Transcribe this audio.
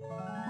you